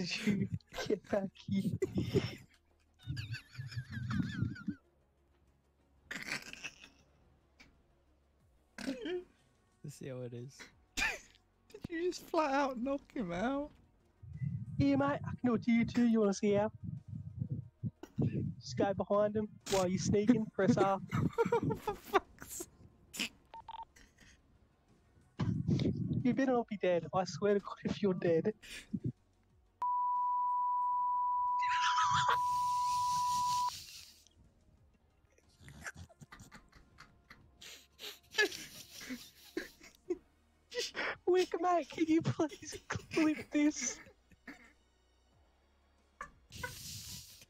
Did you get back here? Let's see how it is. Did you just flat out knock him out? Yeah, mate, I can do it to you too. You want to see how? Just go behind him while you're sneaking. Press R. For fuck's sake. You better not be dead. I swear to God, if you're dead. Wick, mate, can you please clip this?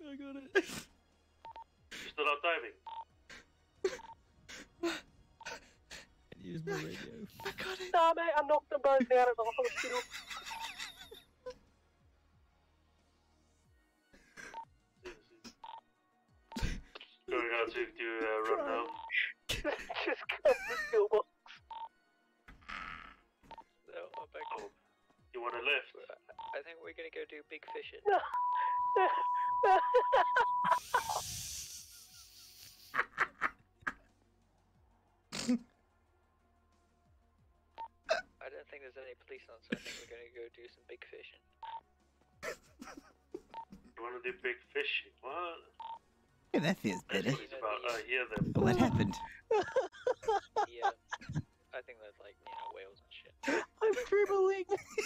I got it. You still out diving? Use my radio. I got it. Nah, mate, I knocked them both out of the hospital. Going out to do a run now. Just cut the pillbox. So I'm back. Oh, you want to lift? I think we're gonna go do big fishing. No. I don't think there's any police on, so I think we're gonna go do some big fishing. You want to do big fishing? What? Uh, yeah, that feels better. what it's about. I hear them. What happened? Yeah, I think there's like you know whales and shit. I'm dribbling.